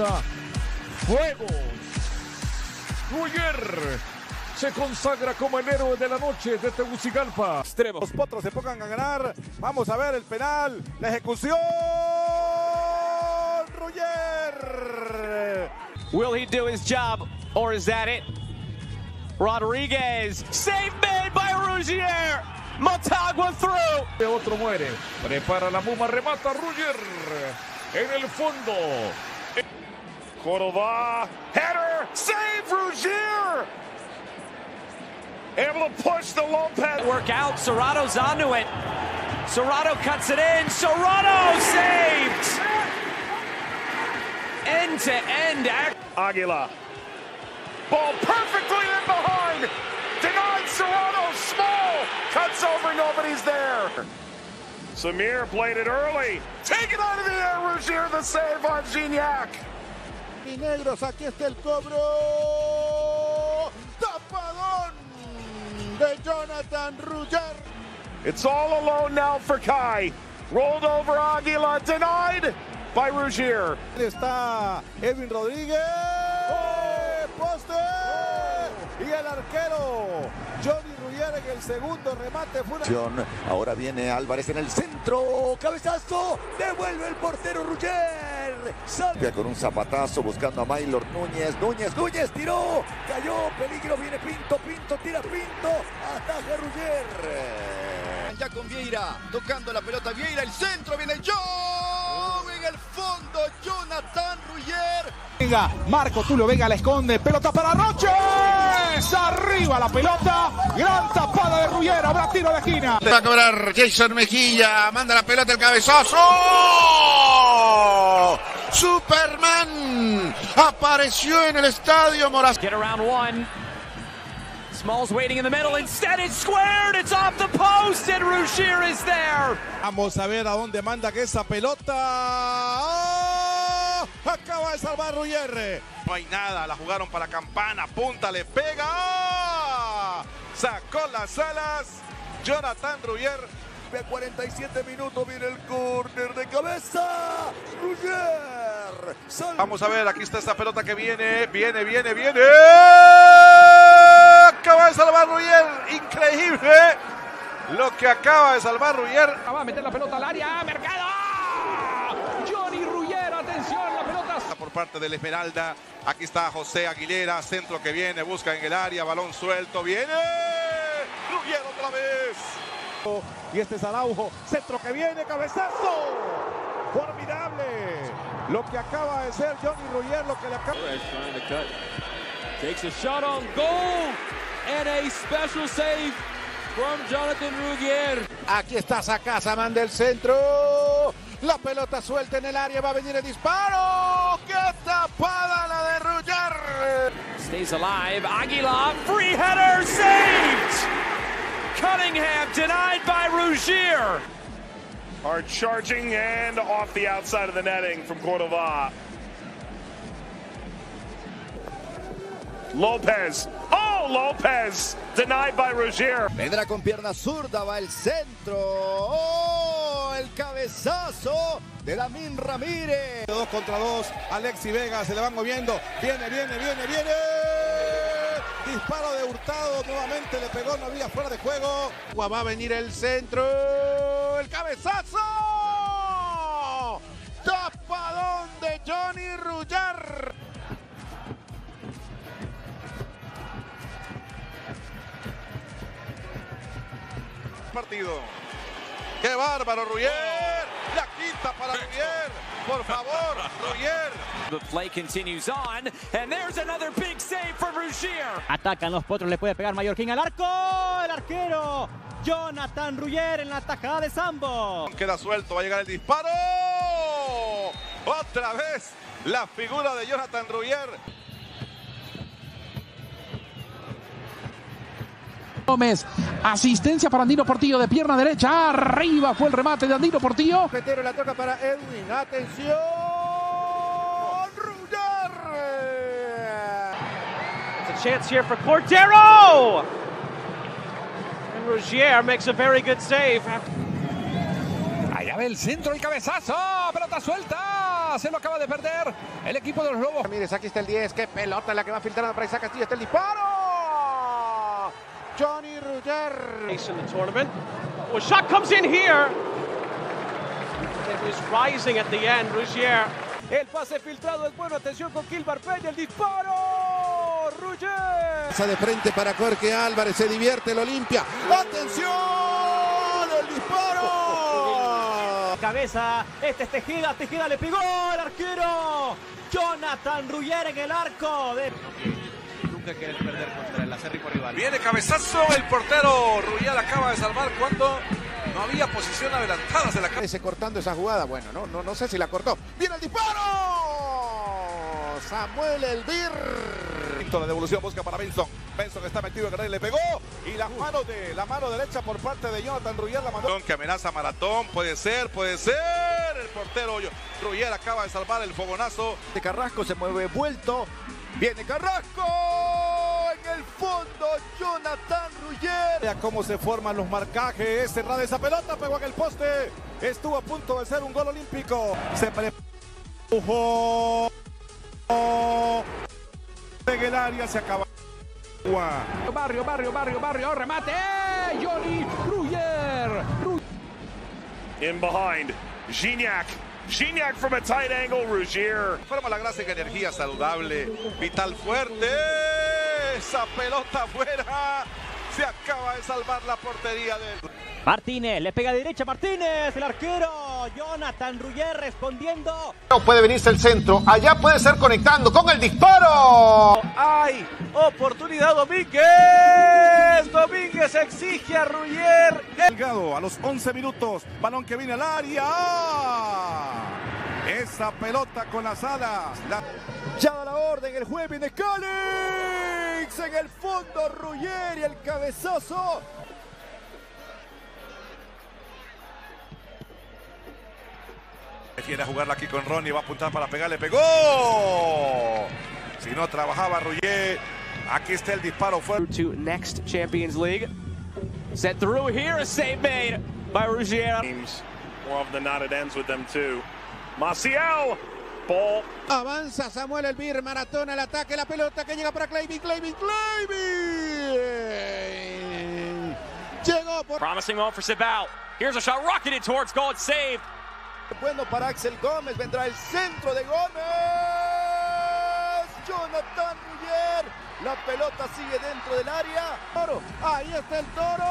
grita ¡Fuegos! Ruyer se consagra como el héroe de la noche de Tegucigalpa. Los potros se pongan a ganar. Vamos a ver el penal. La ejecución. Ruyer. Will he do his job or is that it? Rodriguez. Save made by Rougier. Motagua through. De otro muere. Prepara la Muma, remata Ruyer. En el fondo. Cordova, header, save Rougier! Able to push the Lopez. Work out. Serrato's onto it. Serrato cuts it in. Serrato saved. End to end. Action Aguila. Ball perfectly in behind. Denied Serrano. Small. Cuts over. Nobody's there. Samir played it early. Take it out of the air. Rougier the save on Gignac. Y negros, aquí está el cobro. Tapadón de Jonathan Ruyer. It's all alone now for Kai. Rolled over Aguila. Denied by Rougier. Está Edwin Rodríguez. Poste. Y el arquero Johnny Ruyer en el segundo remate. Fue una... Ahora viene Álvarez en el centro. Cabezazo. Devuelve el portero Ruger. Salve con un zapatazo buscando a Maylor Núñez. Núñez, Núñez tiró. Cayó. Peligro. Viene Pinto. Pinto tira Pinto. Ataja Ruger. Ya con Vieira. Tocando la pelota Vieira. El centro viene Joe. En el fondo Jonathan Ruyer. Venga, Marco Tulio Vega la esconde, pelota para Roches, arriba la pelota, gran tapada de Ruyer, habrá tiro de esquina. Va a cobrar Jason Mejilla, manda la pelota el cabezazo. Superman apareció en el estadio Moraz. Get around one. Smalls waiting in the middle. Instead, it's squared. It's off the post, and Rougier is there. Vamos a ver a dónde manda que esa pelota. ¡Oh! Acaba de salvar Ruyer. No hay nada, la jugaron para Campana, punta, le pega. ¡Ah! Sacó las alas. Jonathan Ruyer. De 47 minutos viene el córner de cabeza. Ruger. Vamos a ver, aquí está esta pelota que viene, viene, viene, viene. Acaba de salvar Ruyer. Increíble lo que acaba de salvar Ruyer. Va a meter la pelota al área, Mercado. Johnny Ruyer, atención, la pelota. Por parte del Esmeralda, aquí está José Aguilera, centro que viene, busca en el área, balón suelto, viene. Ruyer otra vez. Y este es Araujo, centro que viene, cabezazo. Formidable. Lo que acaba de ser Johnny Ruyer, lo que le acaba. Takes a shot on goal and a special save from Jonathan Rugier. Aquí está Sacasa, manda el centro. La pelota suelta en el área, va a venir el disparo. ¡Qué tapada la de Ruyer! Stays alive. Aguilar, free header, saved. Cunningham denied by Rougier. Are charging and off the outside of the netting from Cordova. Lopez. Oh, Lopez. Denied by Rogier. Vendrá con pierna zurda, va el centro. Oh, el cabezazo de Lamin Ramírez. Dos contra dos. Alexi Vega se le van moviendo. Viene, viene, viene, viene. Disparo de Hurtado. Nuevamente le pegó, no había fuera de juego. Va a venir el centro. El cabezazo. Tapadón de Johnny Rullar. Partido. ¡Qué bárbaro, Ruyer! La quinta para Ruyer. Por favor, Ruyer. The play continues on, and there's another big save for Rougier. Atacan los potros, le puede pegar Mallorquín al arco. El arquero Jonathan Ruyer en la tajada de Sambo. Queda suelto, va a llegar el disparo. Otra vez la figura de Jonathan Ruyer. Gómez, asistencia para Andino Portillo de pierna derecha. Arriba fue el remate de Andino Portillo. Petero la toca para Edwin. Atención. Chance here for Cordero. And Rougier makes a very good save. Allá ve el centro, el cabezazo. Pelota suelta. se lo acaba de perder el equipo de los Lobos. Ramírez, aquí está el 10, qué pelota la que va filtrando para Isaac Castillo, está el disparo. Johnny Rugger. in the tournament. Well, shot comes in here. It was rising at the end, Rougier. El pase filtrado es bueno. Atención con Kilbar Peña. El disparo. Ruger. Pasa de frente para Jorge Álvarez. Se divierte el Olimpia. ¡Atención! ¡El disparo! Cabeza. Este es Tejida. Tejida le pegó al arquero. Jonathan Ruyer en el arco. De... Nunca quieres perder contra el acérrimo rival. Viene cabezazo. El portero Rubial acaba de salvar cuando no había posición adelantada. Se la Ese cortando esa jugada. Bueno, no, no, no sé si la cortó. ¡Viene el disparo! Samuel Elvir. La devolución busca para Benson. Benson está metido en el rey, le pegó. Y la mano de la mano derecha por parte de Jonathan Ruyer la mandó. Que amenaza Maratón. Puede ser, puede ser. El portero Ruyer acaba de salvar el fogonazo. De Carrasco se mueve vuelto. Viene Carrasco. En el fondo, Jonathan Ruyer. Vea cómo se forman los marcajes. Cerrada esa pelota, pegó en el poste. Estuvo a punto de ser un gol olímpico. Se preparó. En el área se acaba. Barrio, barrio, barrio, barrio. Remate. Johnny Ruyer. In behind, Gignac. Gignac from a tight angle, Rougier. Forma la gracia y energía saludable. Vital fuerte. Esa pelota afuera. Se acaba de salvar la portería del. Martínez, le pega a derecha Martínez, el arquero. Jonathan Ruyer respondiendo. No puede venirse el centro. Allá puede ser conectando con el disparo. ¡Hay oportunidad Domínguez! Domínguez exige a Ruyer. Delgado a los 11 minutos. Balón que viene al área. Esa pelota con las alas. La... Ya da la orden el juez viene Calix. En el fondo Ruyer y el cabezazo. Quiere jugarla aquí con Ronnie, va a apuntar para pegarle, pegó. Si no trabajaba Ruyer, aquí está el disparo fuerte. To next Champions League. Set through here, a save made by Rougier. More of the knotted ends with them too. Maciel. Ball. Avanza Samuel Elvir, maratón al ataque, la pelota que llega para Clayvin. Llegó por... Promising on for Sibal. Here's a shot rocketed towards goal. It's saved. Bueno para Axel Gómez, vendrá el centro de Gómez. Jonathan Ruyer. La pelota sigue dentro del área. Toro, ahí está el toro.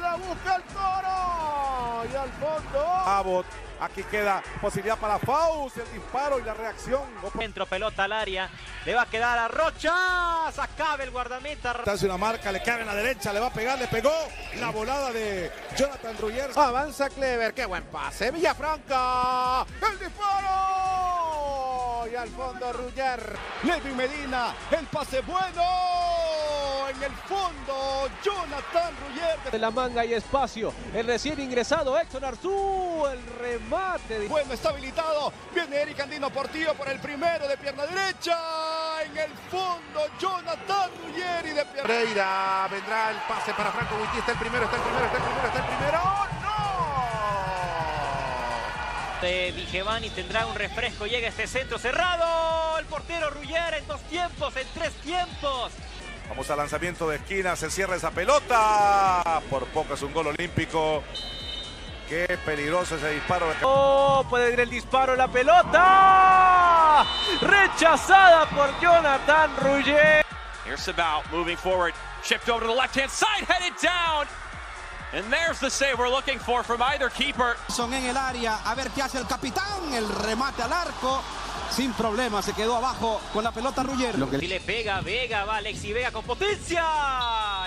La busca el toro. Y al fondo. Abbott. Aquí queda posibilidad para Faust, el disparo y la reacción. Centro, pelota al área. Le va a quedar a Rocha. Sacaba el guardameta. Hace una marca, le cabe en la derecha, le va a pegar, le pegó. La volada de Jonathan Ruyer. Avanza Clever, qué buen pase. Villafranca. El disparo. Y al fondo Ruyer. Levin Medina, el pase bueno. En el fondo, Jonathan Ruyer. De la manga y espacio. El recién ingresado Exxon Arzú. El remate. Bueno, está habilitado. Viene Eric Andino Portillo por el primero de pierna derecha. En el fondo, Jonathan Ruggeri de pierna Pereira. Vendrá el pase para Franco Witty. Está el primero, está el primero, está el primero, está el primero. ¡No! De Vigevani tendrá un refresco. Llega este centro cerrado. El portero Ruyer en dos tiempos, en tres tiempos. Vamos al lanzamiento de esquina. Se cierra esa pelota. Por poco es un gol olímpico. Qué peligroso ese disparo. Oh, puede ir el disparo, la pelota. Rechazada por Jonathan Rouget. Here's Sabao moving forward. Shipped over to the left hand side, headed down. And there's the save we're looking for from either keeper. Son en el área, a ver qué hace el capitán. El remate al arco. Sin problema, se quedó abajo con la pelota Ruyer. Y le pega Vega, va Alexi Vega con potencia.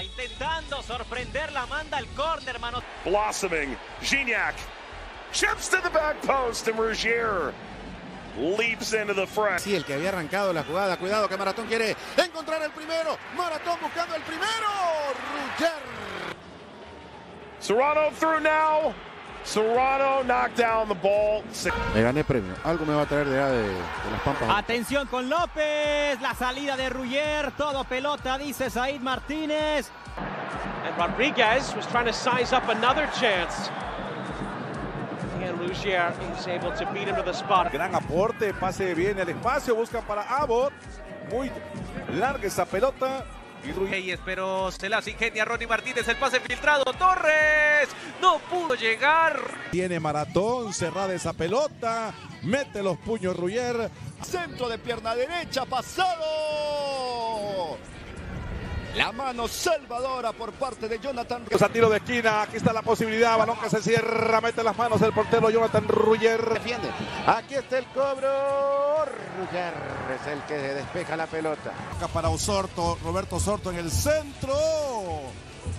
Intentando sorprender la manda al córner, mano. Blossoming, Gignac. Chips to the back post and Rougier leaps into the front. Sí, el que había arrancado la jugada. Cuidado que Maratón quiere encontrar el primero. Maratón buscando el primero. Ruger. Serrano through now. Serrano knocked down the ball. Me gané premio. Algo me va a traer de, de, de las pampas. Atención con López. La salida de Ruyer. Todo pelota, dice Said Martínez. And Rodriguez was trying to size up another chance. And Rugier is able to beat him to the spot. Gran aporte, pase bien el espacio, buscan para Abbott. Muy larga esa pelota. Y Ruggier, pero se las ingenia Ronnie Martínez, el pase filtrado, Torres, no pudo llegar. Tiene maratón, cerrada esa pelota, mete los puños Ruggier. Centro de pierna derecha, pasado. La mano salvadora por parte de Jonathan Ruggier. A tiro de esquina, aquí está la posibilidad, balón que se cierra, mete las manos el portero Jonathan Ruggier. Defiende. Aquí está el cobro. Ruggier es el que despeja la pelota. Acá para Osorto, Roberto Osorto en el centro.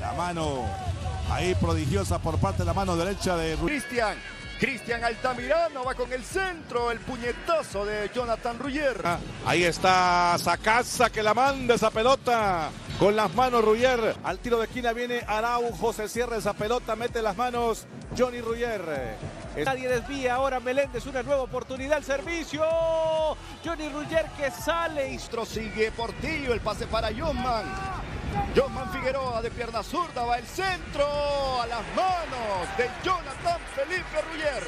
La mano ahí prodigiosa por parte de la mano derecha de Cristian. Cristian Altamirano va con el centro, el puñetazo de Jonathan Ruggier. Ah, ahí está Sacasa que la manda esa pelota. Con las manos Ruggier. Al tiro de esquina viene Araujo, se cierra esa pelota, mete las manos Johnny Ruggier. Nadie desvía ahora Meléndez, una nueva oportunidad, el servicio. Johnny Ruggier que sale. y sigue Portillo, el pase para Johnman. Johnman Figueroa de pierna zurda va el centro a las manos de Jonathan Felipe Ruggier.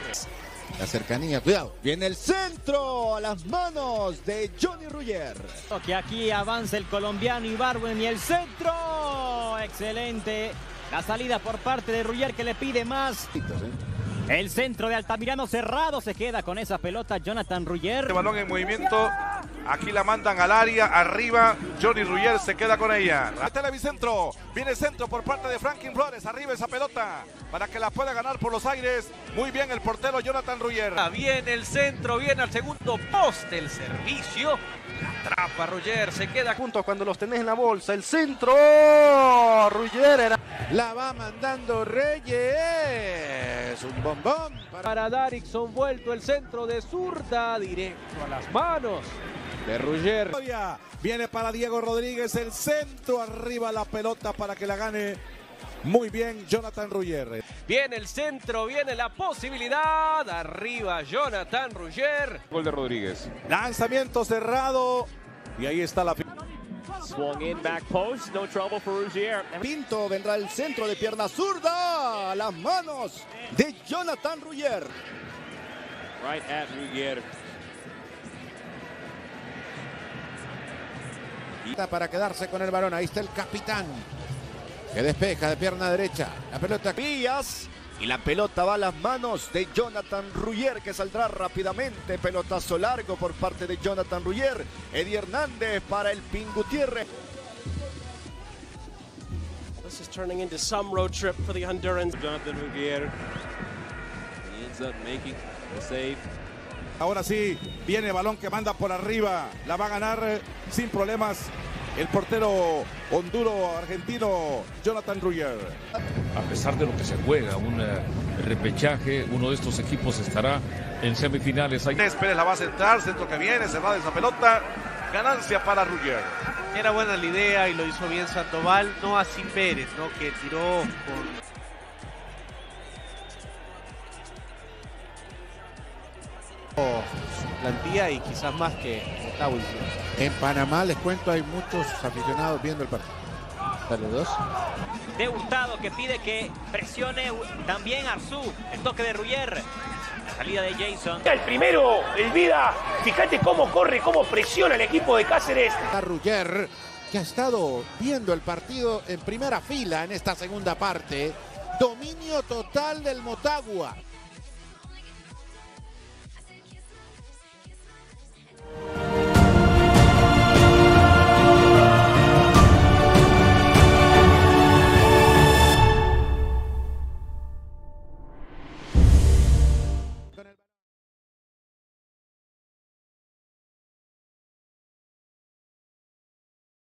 La cercanía, cuidado. Viene el centro a las manos de Johnny Ruggier. Que aquí avanza el colombiano Ibarwen y el centro. Excelente. La salida por parte de Ruggier que le pide más. El centro de Altamirano cerrado se queda con esa pelota Jonathan Ruggier. El balón en movimiento. Aquí la mandan al área, arriba. Johnny Ruggier se queda con ella. Televicentro. Viene el centro por parte de Franklin Flores. Arriba esa pelota para que la pueda ganar por los aires. Muy bien el portero Jonathan Ruggier. Viene el centro, viene al segundo poste el servicio. La atrapa Ruggier, se queda juntos cuando los tenés en la bolsa. El centro. Ruggier era. La va mandando Reyes. Un bombón para, para Darikson. Vuelto el centro de zurda. Directo a las manos de Ruggier. Viene para Diego Rodríguez el centro, arriba la pelota para que la gane muy bien Jonathan Ruggier. Viene el centro, viene la posibilidad, arriba Jonathan Ruggier. Gol de Rodríguez. Lanzamiento cerrado y ahí está la Swung in back post, no trouble for Ruggier. Pinto vendrá el centro de pierna zurda, las manos de Jonathan Ruggier. Right at Ruggier. Para quedarse con el balón, ahí está el capitán. Que despeja de pierna derecha. La pelota. Vías. Y la pelota va a las manos de Jonathan Ruggier que saldrá rápidamente. Pelotazo largo por parte de Jonathan Ruggier. Eddie Hernández para el Pin Gutiérrez. This is turning into some road trip for the Hondurans. Jonathan Ruggier. He ends up making the save. Ahora sí, viene balón que manda por arriba. La va a ganar sin problemas el portero honduro argentino Jonathan Ruggier. A pesar de lo que se juega, un uh, repechaje, uno de estos equipos estará en semifinales. Pérez la va a centrar, centro que viene, cerrada esa pelota. Ganancia para Ruggier. Era buena la idea y lo hizo bien Sandoval, no así Pérez, ¿no? que tiró con plantilla y quizás más que Octavo. En Panamá, les cuento, hay muchos aficionados viendo el partido. Saludos. De Hurtado que pide que presione también Arzú. El toque de Ruggier. La salida de Jason. El primero, el Vida. Fíjate cómo corre, cómo presiona el equipo de Cáceres. A Ruggier, que ha estado viendo el partido en primera fila en esta segunda parte. Dominio total del Motagua.